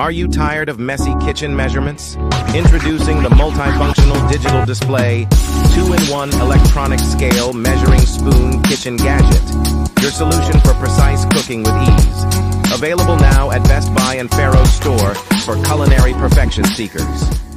Are you tired of messy kitchen measurements? Introducing the multifunctional digital display, two-in-one electronic scale measuring spoon kitchen gadget. Your solution for precise cooking with ease. Available now at Best Buy and Farosstore for culinary perfection seekers.